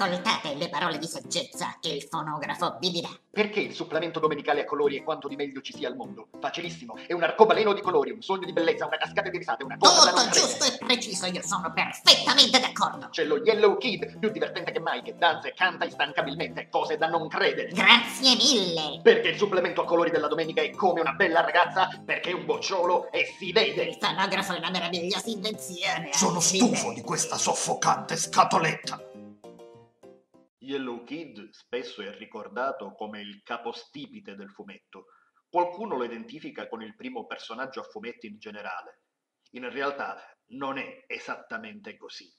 Ascoltate le parole di saggezza che il fonografo vi dirà. Perché il supplemento domenicale a colori è quanto di meglio ci sia al mondo? Facilissimo, è un arcobaleno di colori, un sogno di bellezza, una cascata di risate, una cosa Tutto giusto e preciso, io sono perfettamente d'accordo. C'è lo Yellow Kid, più divertente che mai, che danza e canta instancabilmente, cose da non credere. Grazie mille. Perché il supplemento a colori della domenica è come una bella ragazza, perché è un bocciolo e si Il vede. fonografo è una meravigliosa invenzione. Sono stufo di questa soffocante scatoletta. Yellow Kid spesso è ricordato come il capostipite del fumetto. Qualcuno lo identifica con il primo personaggio a fumetti in generale. In realtà non è esattamente così.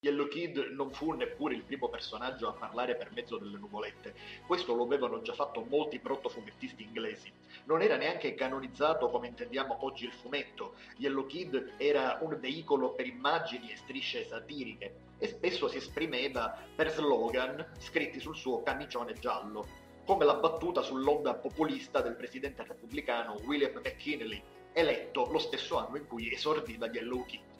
Yellow Kid non fu neppure il primo personaggio a parlare per mezzo delle nuvolette. Questo lo avevano già fatto molti protofumettisti inglesi. Non era neanche canonizzato come intendiamo oggi il fumetto. Yellow Kid era un veicolo per immagini e strisce satiriche e spesso si esprimeva per slogan scritti sul suo camicione giallo, come la battuta sull'onda populista del presidente repubblicano William McKinley, eletto lo stesso anno in cui esordiva Yellow Kid.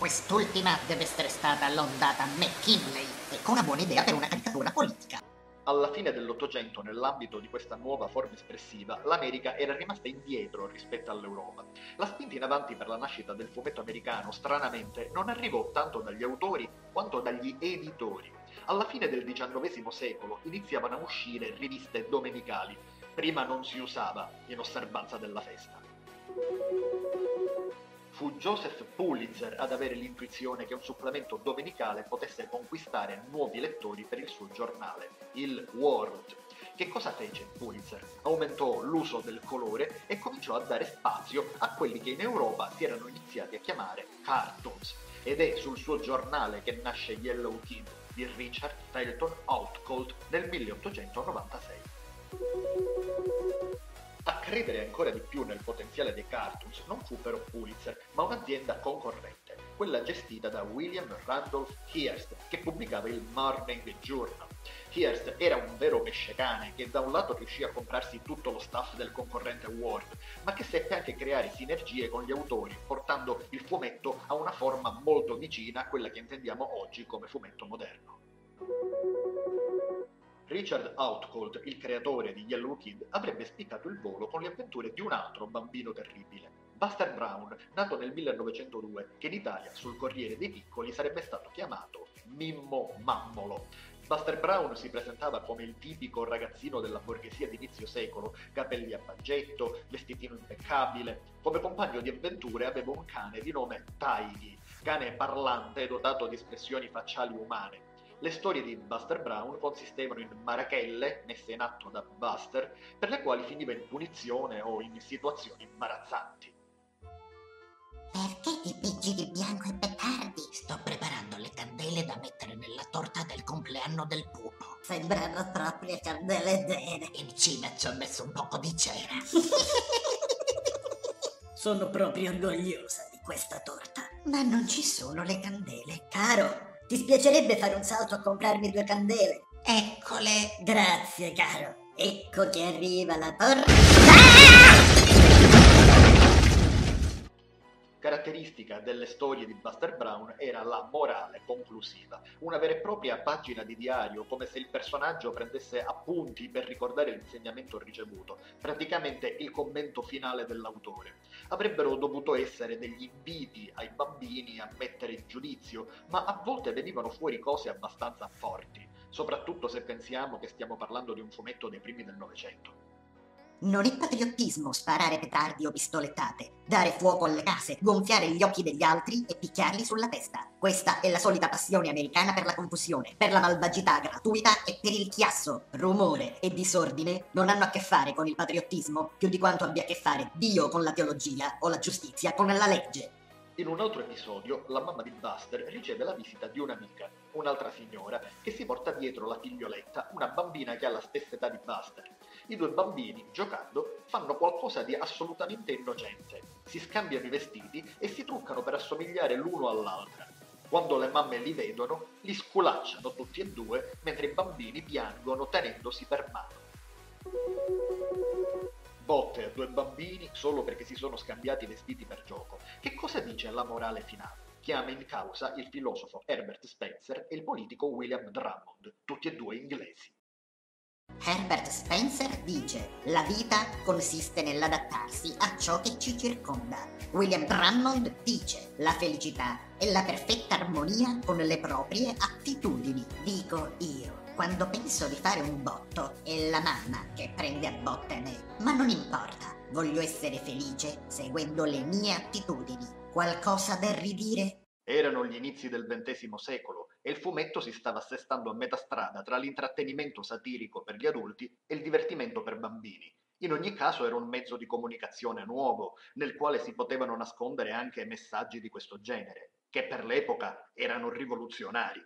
Quest'ultima deve essere stata l'ondata McKinley. Ecco una buona idea per una caricatura politica. Alla fine dell'Ottocento, nell'ambito di questa nuova forma espressiva, l'America era rimasta indietro rispetto all'Europa. La spinta in avanti per la nascita del fumetto americano, stranamente, non arrivò tanto dagli autori quanto dagli editori. Alla fine del XIX secolo iniziavano a uscire riviste domenicali. Prima non si usava in osservanza della festa. Fu Joseph Pulitzer ad avere l'intuizione che un supplemento domenicale potesse conquistare nuovi lettori per il suo giornale, il World. Che cosa fece Pulitzer? Aumentò l'uso del colore e cominciò a dare spazio a quelli che in Europa si erano iniziati a chiamare cartoons. Ed è sul suo giornale che nasce Yellow Kid di Richard Felton Outcolt nel 1896. A credere ancora di più nel potenziale dei cartoons non fu però Pulitzer, ma un'azienda concorrente, quella gestita da William Randolph Hearst, che pubblicava il Morning Journal. Hearst era un vero pescecane che da un lato riuscì a comprarsi tutto lo staff del concorrente Ward, ma che seppe anche creare sinergie con gli autori, portando il fumetto a una forma molto vicina a quella che intendiamo oggi come fumetto moderno. Richard Outcolt, il creatore di Yellow Kid, avrebbe spiccato il volo con le avventure di un altro bambino terribile, Buster Brown, nato nel 1902, che in Italia sul Corriere dei Piccoli sarebbe stato chiamato Mimmo Mammolo. Buster Brown si presentava come il tipico ragazzino della borghesia d'inizio secolo, capelli a paggetto, vestitino impeccabile. Come compagno di avventure aveva un cane di nome Tiggy, cane parlante dotato di espressioni facciali umane. Le storie di Buster Brown consistevano in marachelle messe in atto da Buster, per le quali finiva in punizione o in situazioni imbarazzanti. Perché dipingi di bianco i petardi? Sto preparando le candele da mettere nella torta del compleanno del pupo. Sembrano proprio candele vere. In cima ci ho messo un poco di cera. Sono proprio orgogliosa di questa torta. Ma non ci sono le candele. Caro, ti spiacerebbe fare un salto a comprarmi due candele? Eccole. Grazie, caro. Ecco che arriva la torta. Caratteristica delle storie di Buster Brown era la morale conclusiva, una vera e propria pagina di diario, come se il personaggio prendesse appunti per ricordare l'insegnamento ricevuto, praticamente il commento finale dell'autore. Avrebbero dovuto essere degli inviti ai bambini a mettere il giudizio, ma a volte venivano fuori cose abbastanza forti, soprattutto se pensiamo che stiamo parlando di un fumetto dei primi del Novecento. Non è patriottismo sparare petardi o pistolettate, dare fuoco alle case, gonfiare gli occhi degli altri e picchiarli sulla testa. Questa è la solita passione americana per la confusione, per la malvagità gratuita e per il chiasso. Rumore e disordine non hanno a che fare con il patriottismo più di quanto abbia a che fare Dio con la teologia o la giustizia con la legge. In un altro episodio, la mamma di Buster riceve la visita di un'amica, un'altra signora, che si porta dietro la figlioletta, una bambina che ha la stessa età di Buster. I due bambini, giocando, fanno qualcosa di assolutamente innocente. Si scambiano i vestiti e si truccano per assomigliare l'uno all'altra. Quando le mamme li vedono, li sculacciano tutti e due, mentre i bambini piangono tenendosi per mano. botte a due bambini solo perché si sono scambiati i vestiti per gioco. Che cosa dice la morale finale? Chiama in causa il filosofo Herbert Spencer e il politico William Drummond, tutti e due inglesi. Herbert Spencer dice la vita consiste nell'adattarsi a ciò che ci circonda. William Drummond dice la felicità è la perfetta armonia con le proprie attitudini. Dico io. Quando penso di fare un botto è la mamma che prende a botte me. Ma non importa, voglio essere felice seguendo le mie attitudini. Qualcosa da ridire? Erano gli inizi del XX secolo e il fumetto si stava assestando a metà strada tra l'intrattenimento satirico per gli adulti e il divertimento per bambini. In ogni caso era un mezzo di comunicazione nuovo, nel quale si potevano nascondere anche messaggi di questo genere, che per l'epoca erano rivoluzionari.